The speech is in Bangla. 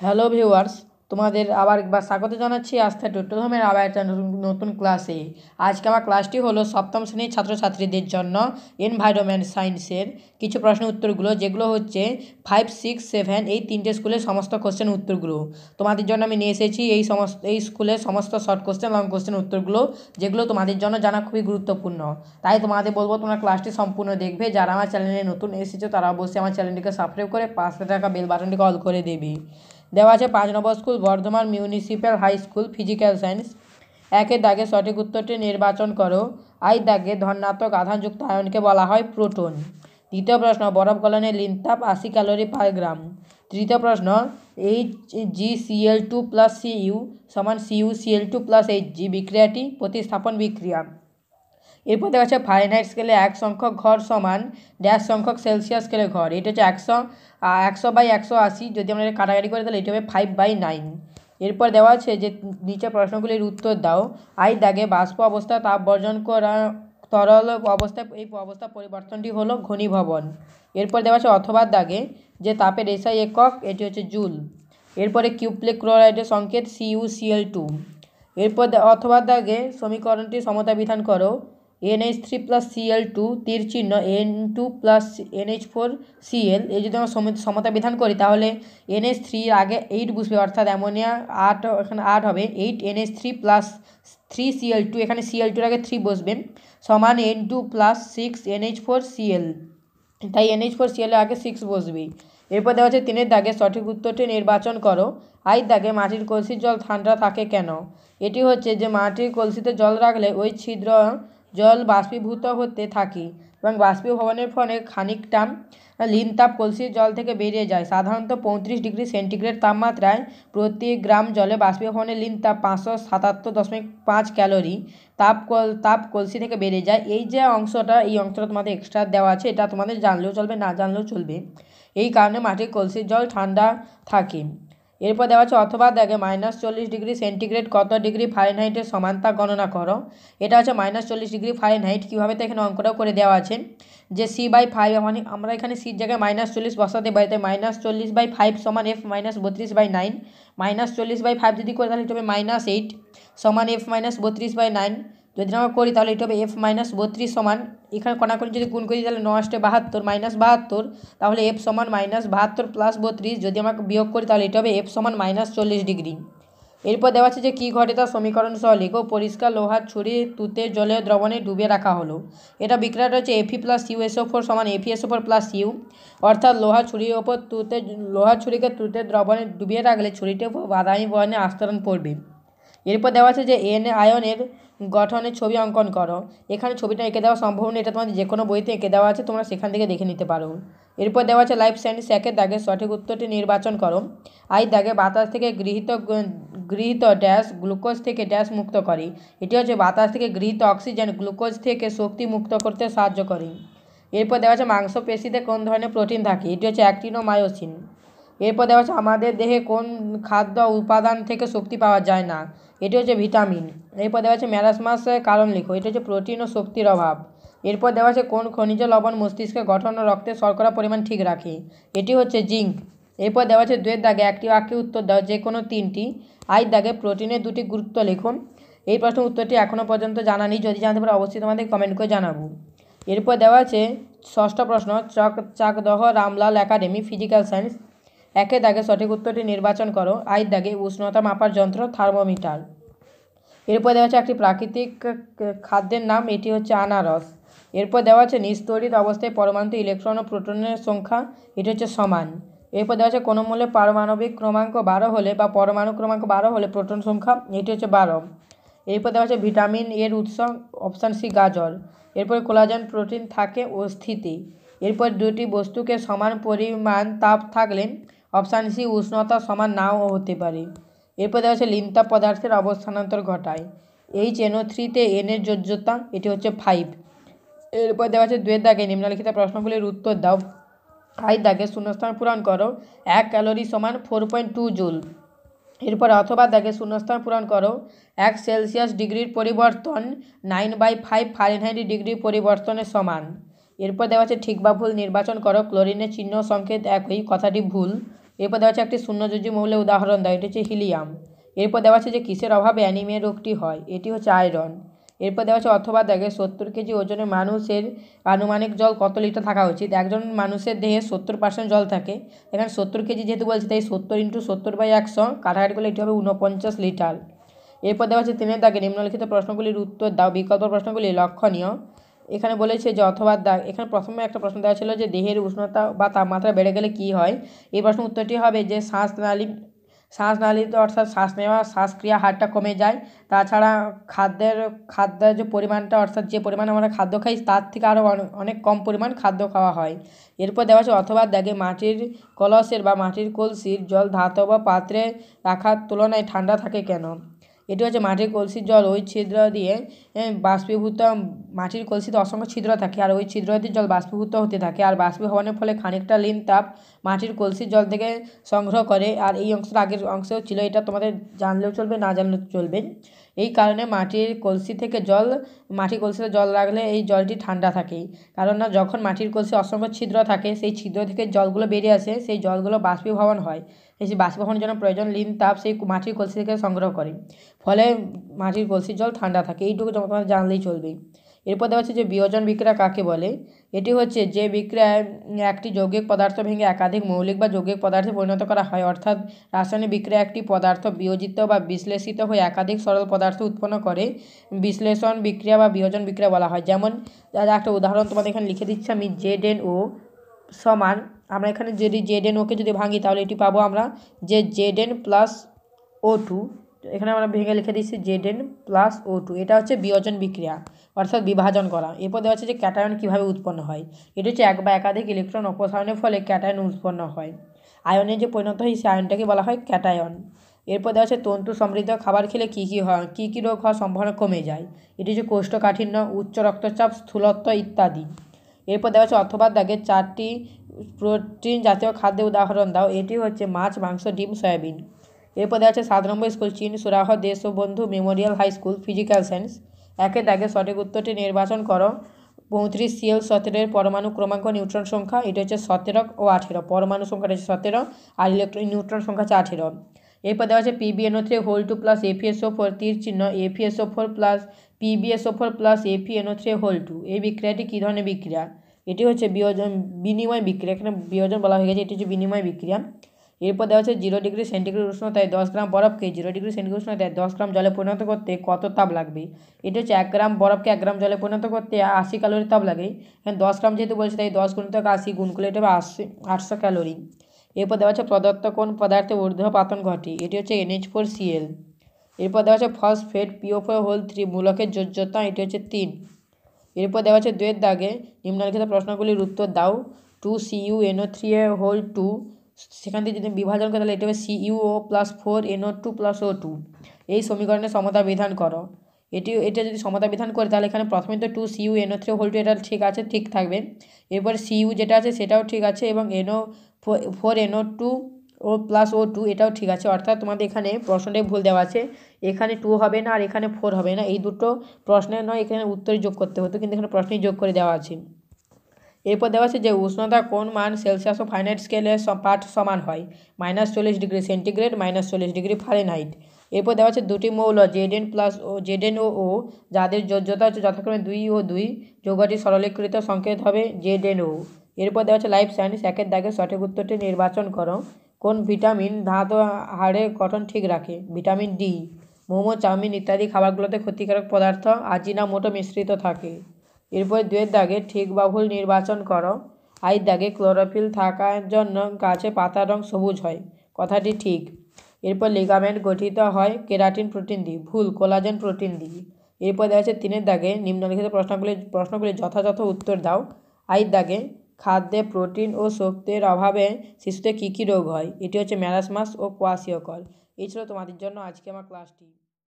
হ্যালো ভিউয়ার্স, তোমাদের আবার একবার স্বাগত জানাচ্ছি আস্থা টোটোধমের আবার একটা নতুন ক্লাসে। আজকে আমার ক্লাসটি হলো সপ্তম শ্রেণির ছাত্রছাত্রীদের জন্য এনভায়রনমেন্ট সায়েন্সের কিছু প্রশ্ন উত্তরগুলো, যেগুলো হচ্ছে ফাইভ সিক্স সেভেন এই তিনটে স্কুলের সমস্ত কোশ্চেন উত্তরগুলো। তোমাদের জন্য আমি নিয়ে এসেছি এই সমস্ত, এই স্কুলের সমস্ত শর্ট কোশ্চেন লং কোশ্চেন উত্তরগুলো, যেগুলো তোমাদের জন্য জানা খুবই গুরুত্বপূর্ণ। তাই তোমাদের বলব তোমরা ক্লাসটি সম্পূর্ণ দেখবে। যারা আমার চ্যানেলে নতুন এসেছ, তারা অবশ্যই আমার চ্যানেলটিকে সাবস্ক্রাইব করে পাশে থাকা বেল বাটনটিকে অল করে দেবে। দেওয়া আছে পাঁচ নম্বর school, Bardhaman municipal high school, physical science. একের দাগে সঠিক উত্তরটি নির্বাচন করো। আই দাগে ধনাত্মক আধানযুক্ত আয়নকে বলা হয় প্রোটন। দ্বিতীয় প্রশ্ন, বরফ গলনে লিনতাপ আশি ক্যালোরি পার গ্রাম। তৃতীয় প্রশ্ন H G C L two plus C U সমান C U C L two plus H G বিক্রিয়াটি প্রতিস্থাপন বিক্রিয়া। এরপর দেখা যাচ্ছে ফারেনহাইট স্কেলে এক সংখ্যক ঘর সমান ড্যাশ সংখ্যক সেলসিয়াস স্কেলে ঘর। এটা হচ্ছে একশো একশো বাই একশো আশি। যদি আমরা কাটাকাটি করি তাহলে এটা হবে ফাইভ বাই নাইন এরপর দেওয়া আছে যে নিচে প্রশ্নগুলির উত্তর দাও। আই দাগে বাষ্প অবস্থা, তাপ বর্জন করা, তরল অবস্থায় এই অবস্থা পরিবর্তনটি হলো ঘনীভবন। এরপর দেওয়া আছে অথবা দাগে যে তাপের এসআই একক, এটি হচ্ছে জুল। এরপরে কিউপ্লেক ক্লোরাইডের সংকেত সিইউ সিএল টু এরপর অথবা দাগে সমীকরণটি সমতা বিধান করো। N H three plus C L two তীর চিহ্ন N two plus N H four C L এই যদি আমরা সমতা বিধান করি, তাহলে এনএইচ থ্রির আগে এইট বসবে অর্থাৎ অ্যামোনিয়া আট, এখানে আট হবে। Eight N H three plus three C L two এখানে সিএল টুর আগে থ্রি বসবে, সমান N two plus six N H four C L তাই এনএইচ ফোর সিএলের আগে সিক্স বসবে। এরপর দেওয়া হচ্ছে তিনের দাগে সঠিক উত্তরটি নির্বাচন করো। আই দাগে মাটির কলসির জল ঠান্ডা থাকে কেন? এটি হচ্ছে যে মাটির কলসিতে জল রাখলে ওই ছিদ্র জল বাষ্পীভূত হতে থাকে এবং বাষ্পীভবনের ফলে খানিকটা লিন তাপ কলসির জল থেকে বেরিয়ে যায়। সাধারণত পঁয়ত্রিশ ডিগ্রি সেন্টিগ্রেড তাপমাত্রায় প্রতি গ্রাম জলে বাষ্পীভবনের লিন তাপ পাঁচশো সাতাত্তর দশমিক পাঁচ ক্যালোরি তাপ কল, তাপ কলসি থেকে বেরিয়ে যায়। এই যে অংশটা, এই অংশটা তোমাদের এক্সট্রা দেওয়া আছে, এটা তোমাদের জানলেও চলবে, না জানলেও চলবে। এই কারণে মাটির কলসির জল ঠান্ডা থাকে। এরপর দেওয়া আছে, অথবা দেখে মাইনাস চল্লিশ ডিগ্রি সেন্টিগ্রেড কত ডিগ্রি ফারেনহাইটের সমান তা গণনা করো। এটা হচ্ছে মাইনাস চল্লিশ ডিগ্রি ফারেনহাইট কীভাবে তো এখানে অঙ্কটাও করে দেওয়া আছে। যে সি বাই ফাইভ মানে আমরা এখানে সির জায়গায় মাইনাস চল্লিশ বসাতে পারি, তাই মাইনাস চল্লিশ বাই ফাইভ সমান এফ মাইনাস বত্রিশ বাই নাইন মাইনাস চল্লিশ বাই ফাইভ যদি করে, তাহলে হবে মাইনাস এইট সমান এফ মাইনাস বত্রিশ বাই নাইন যদি আমরা করি তাহলে এটা হবে এফ মাইনাস বত্রিশ সমান, এখানে কণাকণি যদি গুণ করি তাহলে নষ্টে বাহাত্তর মাইনাস বাহাত্তর, তাহলে এফ সমান মাইনাস বাহাত্তর প্লাস বত্রিশ, যদি আমরা বিয়োগ করি তাহলে এটা হবে এফ সমান মাইনাস চল্লিশ ডিগ্রি। এরপর দেওয়া আছে যে কী ঘটে তার সমীকরণ সহ লিখো, পরিষ্কার লোহার ছুরি তুতে জলে দ্রবণে ডুবিয়ে রাখা হলো। এটা বিক্রিয়াটা হচ্ছে Fe plus U SO four সমান Fe SO four plus U অর্থাৎ লোহার ছুরির ওপর তুতে লোহার ছুরিকে তুতে দ্রবণে ডুবিয়ে রাখলে ছুরিটির উপর বাদামি বর্ণে আস্তরণ পড়বে। এরপর দেওয়া আছে যে এন আয়নের গঠনের ছবি অঙ্কন করো। এখানে ছবিটা এঁকে দেওয়া সম্ভব নয়, এটা তোমাদের যে কোনো বইতে এঁকে দেওয়া আছে, তোমরা সেখান থেকে দেখে নিতে পারো। এরপর দেওয়া আছে লাইফ সায়েন্স একের দাগে সঠিক উত্তরটি নির্বাচন করো। আই দাগে বাতাস থেকে গৃহীত গৃহীত ড্যাশ গ্লুকোজ থেকে ড্যাশ মুক্ত করে। এটি হচ্ছে বাতাস থেকে গৃহীত অক্সিজেন গ্লুকোজ থেকে শক্তি মুক্ত করতে সাহায্য করে। এরপর দেওয়া আছে, মাংসপেশিতে কোন ধরনের প্রোটিন থাকে? এটি হচ্ছে অ্যাক্টিনোমায়োসিন এরপর দেওয়া আছে আমাদের দেহে কোন খাদ্য উপাদান থেকে শক্তি পাওয়া যায় না। এটি হচ্ছে ভিটামিন। এরপর দেওয়া আছে ম্যারাসমাসের কারণ লিখো এটি হচ্ছে প্রোটিন ও শক্তির অভাব। এরপর দেওয়া আছে কোন খনিজ লবণ মস্তিষ্কের গঠন ও রক্তের শর্করা পরিমাণ ঠিক রাখে। এটি হচ্ছে জিঙ্ক। এরপর দেওয়া আছে দুয়ের দাগে একটি বাক্যে উত্তর দাও, যে কোনো তিনটি। আই দাগে প্রোটিনের দুটি গুরুত্ব লিখুন। এই প্রশ্নের উত্তরটি এখনও পর্যন্ত জানা নেই। যদি জানতে পারে, অবশ্যই তোমাদের কমেন্ট করে জানাব। এরপর দেওয়া আছে ষষ্ঠ প্রশ্ন, চক, Chakdaha Ramlal academy, physical science. একে দাগে সঠিক উত্তরটি নির্বাচন করো। আই দাগে উষ্ণতা মাপার যন্ত্র, থার্মোমিটার। এরপর দেওয়া আছে একটি প্রাকৃতিক খাদ্যের নাম, এটি হচ্ছে আনারস। এরপর দেওয়া আছে নিস্তরিত অবস্থায় পরমাণুতে ইলেকট্রন ও প্রোটনের সংখ্যা, এটি হচ্ছে সমান। এরপর দেওয়া আছে কোনো মূল্যে পারমাণবিক ক্রমাঙ্ক বারো হলে বা পরমাণু ক্রমাঙ্ক বারো হলে প্রোটন সংখ্যা, এটি হচ্ছে বারো। এরপর দেওয়া আছে ভিটামিন এর উৎস, অপশান সি গাজর। এরপর কোলাজেন প্রোটিন থাকে ও স্থিতি। এরপর দুটি বস্তুকে সমান পরিমাণ তাপ থাকলে অপশান সি, উষ্ণতা সমান নাও হতে পারে। এরপর দেওয়া আছে লিনতাপ পদার্থের অবস্থানান্তর ঘটায়। এইচ এনও থ্রিতে এনের যোজ্যতা, এটি হচ্ছে ফাইভ এরপর দেওয়া আছে দুয়ের দাগে নিম্নলিখিত প্রশ্নগুলির উত্তর দাও। আই দাগে শূন্যস্থান পূরণ করো, এক ক্যালোরি সমান ফোর পয়েন্ট টু জুল এরপর অথবা দাগে শূন্যস্থান পূরণ করো, এক সেলসিয়াস ডিগ্রির পরিবর্তন nine by five Fahrenheit degree পরিবর্তনের সমান। এরপর দেওয়া আছে ঠিক বা ভুল নির্বাচন করো, ক্লোরিনের চিহ্ন সংকেত একই, কথাটি ভুল। এরপর দেওয়া আছে একটি শূন্যযোজী মৌলের উদাহরণ দাও, এটি হচ্ছে হিলিয়াম। এরপর দেওয়া আছে যে কিসের অভাবে অ্যানিমিয়া রোগটি হয়, এটি হচ্ছে আয়রন। এরপর দেওয়া আছে অথবা দেখে সত্তর কেজি ওজনের মানুষের আনুমানিক জল কত লিটার থাকা উচিত? একজন মানুষের দেহে সত্তর পার্সেন্ট জল থাকে, এখানে সত্তর কেজি যেহেতু বলছি, তাই সত্তর ইন্টু সত্তর বাই একশো কাটাকাটি করলে এটি হবে ঊনপঞ্চাশ লিটার। এরপর দেওয়া আছে তিনের দাগে নিম্নলিখিত প্রশ্নগুলির উত্তর দাও, বিকল্প প্রশ্নগুলি লক্ষণীয়। এখানে বলেছে যে, অথবা দাগ এখানে প্রথমে একটা প্রশ্ন দেওয়া ছিল যে, দেহের উষ্ণতা বা তাপমাত্রা বেড়ে গেলে কী হয়? এই প্রশ্নের উত্তরটি হবে যে শ্বাসনালী শ্বাসনালীতে অর্থাৎ শ্বাস নেওয়া, শ্বাসক্রিয়া হারটা কমে যায়। তাছাড়া খাদ্যের খাদ্যের যে পরিমাণটা, অর্থাৎ যে পরিমাণ আমরা খাদ্য খাই, তার থেকে আরও অনেক কম পরিমাণ খাদ্য খাওয়া হয়। এরপর দেওয়া আছে, অথবা দেখে মাটির কলসের বা মাটির কলসির জল ধাতব পাত্রে রাখার তুলনায় ঠান্ডা থাকে কেন? এটি হচ্ছে মাটির কলসির জল, ওই ছিদ্র দিয়ে বাষ্পীভূত মাটির কলসিতে অসংখ্য ছিদ্র থাকে আর ওই ছিদ্র দিয়ে জল বাষ্পীভূত হতে থাকে আর বাষ্পীভবনের ফলে খানিকটা লিন তাপ মাটির কলসির জল থেকে সংগ্রহ করে আর এই অংশটা আগের অংশেও ছিল। এটা তোমাদের জানলেও চলবে, না জানলেও চলবে। এই কারণে মাটির কলসি থেকে জল, মাটির কলসিতে জল রাখলে এই জলটি ঠান্ডা থাকে। কারণ না যখন মাটির কলসি অসংখ্য ছিদ্র থাকে, সেই ছিদ্র থেকে জলগুলো বেরিয়ে আসে, সেই জলগুলো বাষ্পীভবন হয়। সেই বাষ্পীভবনের জন্য প্রয়োজন লিন তাপ, সেই মাটির কলসি থেকে সংগ্রহ করে। ফলে মাটির কলসির জল ঠান্ডা থাকে। এইটুকু তোমার জানলেই চলবে এরপর দেওয়া হচ্ছে যে বিয়োজন বিক্রিয়া কাকে বলে? এটি হচ্ছে যে বিক্রিয়ায় একটি যৌগিক পদার্থ ভেঙে একাধিক মৌলিক বা যৌগিক পদার্থে পরিণত করা হয়। অর্থাৎ রাসায়নিক বিক্রিয়া একটি পদার্থ বিয়োজিত বা বিশ্লেষিত হয়ে একাধিক সরল পদার্থ উৎপন্ন করে বিশ্লেষণ বিক্রিয়া বা বিয়োজন বিক্রিয়া বলা হয়। যেমন একটা উদাহরণ তোমাদের এখানে লিখে দিচ্ছি আমি জেড এন ও সমান। আমরা এখানে যদি জেড এন ওকে যদি ভাঙি তাহলে এটি পাবো আমরা যে Z N plus O two এখানে আমরা ভেঙে লিখে দিচ্ছি Z N plus O two এটা হচ্ছে বিয়োজন বিক্রিয়া, অর্থাৎ বিভাজন করা। এরপর দেওয়া হচ্ছে যে ক্যাটায়ন কীভাবে উৎপন্ন হয়। এটা হচ্ছে এক বা একাধিক ইলেকট্রন অপসারণের ফলে ক্যাটায়ন উৎপন্ন হয়। আয়নে যে পরিণত হয়, সেই আয়নটাকে বলা হয় ক্যাটায়ন। এরপর দেওয়া হচ্ছে তন্তু সমৃদ্ধ খাবার খেলে কী কী হয়, কী কী রোগ হওয়ার সম্ভাবনা কমে যায়। এটি হচ্ছে কোষ্ঠকাঠিন্য, উচ্চ রক্তচাপ, স্থূলত্ব ইত্যাদি। এরপর দেওয়া হচ্ছে অথবা দাগে চারটি প্রোটিন জাতীয় খাদ্যের উদাহরণ দাও। এটি হচ্ছে মাছ, মাংস, ডিম, সয়াবিন। এরপর আছে সাত নম্বর স্কুল, চীন সুরাহ Deshbandhu memorial high school, physical science. একের দাগে সঠিক উত্তরটি নির্বাচন করো। পঁয়ত্রিশ সিএল সতেরোর পরমাণু ক্রমাঙ্ক নিউট্রন সংখ্যা, এটা হচ্ছে সতেরো ও আঠেরো। পরমাণু সংখ্যাটা হচ্ছে সতেরো আর ইলেকট্রন নিউট্রন সংখ্যা হচ্ছে আঠেরো। এরপর দেওয়া আছে P B N O three whole two plus এফিএসও four তীর চিহ্ন, এফিএসও four plus P B S O four plus এফিএনও three whole two. এই বিক্রিয়াটি কী ধরনের বিক্রিয়া? এটি হচ্ছে বিয়োজন বিনিময় বিক্রিয়া। এখানে বিয়োজন বলা হয়ে গেছে, এটি হচ্ছে বিনিময় বিক্রিয়া। এরপর দেওয়া হচ্ছে জিরো ডিগ্রি সেন্টিগ্রেড উষ্ণতায় দশ গ্রাম বরফকে জিরো ডিগ্রি সেন্টিগ্রেড উষ্ণতায় দশ গ্রাম জলে পরিণত করতে কত তাপ লাগবে? এটি হচ্ছে এক গ্রাম বরফকে এক গ্রাম জলে পরিণত করতে আশি ক্যালোরি তাপ লাগে। এখানে দশ গ্রাম যেহেতু বলছে তাই দশ গুণিতক আশি গুণ করলে এটা আশি, আটশো ক্যালোরি। এরপর দেওয়া হচ্ছে প্রদত্ত কোন পদার্থে ঊর্ধ্বপাতন ঘটে? এটি হচ্ছে এনএইচ ফোর সিএল এরপর দেওয়া হচ্ছে phosphate P O four whole three, মূলকের যোজ্যতা, এটি হচ্ছে তিন। এরপর দেওয়া হচ্ছে দুয়ের দাগে নিম্নলিখিত প্রশ্নগুলির উত্তর দাও। Two C U N O three A whole two সেখান থেকে যদি বিভাজন করে, তাহলে এটা হবে C U O plus four N O two plus O two এই সমীকরণে সমতা বিধান করো। এটি, এটা যদি সমতা বিধান করে, তাহলে এখানে প্রথমে তো two C U N O three whole two এটা ঠিক আছে, ঠিক থাকবে। এরপর সিইউ যেটা আছে, সেটাও ঠিক আছে, এবং N O four N O two O plus O two এটাও ঠিক আছে। অর্থাৎ তোমাদের এখানে প্রশ্নটাই ভুল দেওয়া আছে। এখানে টু হবে না, আর এখানে ফোর হবে না। এই দুটো প্রশ্নের নয়, এখানে উত্তরই যোগ করতে হতো, কিন্তু এখানে প্রশ্নই যোগ করে দেওয়া আছে। এরপর দেওয়া আছে যে উষ্ণতা কোন মান সেলসিয়াস ও ফাইনাইট স্কেলে পাঠ সমান হয়। মাইনাস চল্লিশ ডিগ্রি সেন্টিগ্রেড, মাইনাস চল্লিশ ডিগ্রি ফারেনহাইট। এরপর দেওয়া আছে দুটি মৌল, Zn plus O Zn O O, যাদের যোজ্যতা হচ্ছে যথাক্রমে দুই ও দুই যৌগটি সরলীকৃত সংকেত হবে জেডেন ও। এরপর দেওয়া আছে লাইফ সায়েন্স একের দাগে সঠিক উত্তরটি নির্বাচন করো। কোন ভিটামিন দাঁত ও গঠন ঠিক রাখে? ভিটামিন ডি, মোমো, চাউমিন ইত্যাদি খাবারগুলোতে ক্ষতিকারক পদার্থ, আজিনা মোটো মিশ্রিত থাকে। এরপর দুয়ের দাগে ঠিক বা ভুল নির্বাচন করো। আই দাগে ক্লোরোফিল থাকার জন্য গাছে পাতার রং সবুজ হয়। কথাটি ঠিক। এরপর লিগামেন্ট গঠিত হয় কেরাটিন প্রোটিন দিয়ে, ভুল, কোলাজেন প্রোটিন দিয়ে। এরপর দেওয়া আছে তিনের দাগে নিম্নলিখিত প্রশ্নগুলি প্রশ্নগুলি যথাযথ উত্তর দাও। আই দাগে খাদ্যে প্রোটিন ও শক্তির অভাবে শিশুদের কী কী রোগ হয়? এটি হচ্ছে ম্যারাসমাস ও কোয়াশিওকল এই ছিল তোমাদের জন্য আজকে আমার ক্লাসটি।